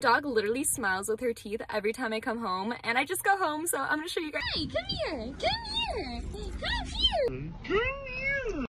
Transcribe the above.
Dog literally smiles with her teeth every time I come home and I just go home so I'm gonna show you guys. Hey, come here, come here, come here. Come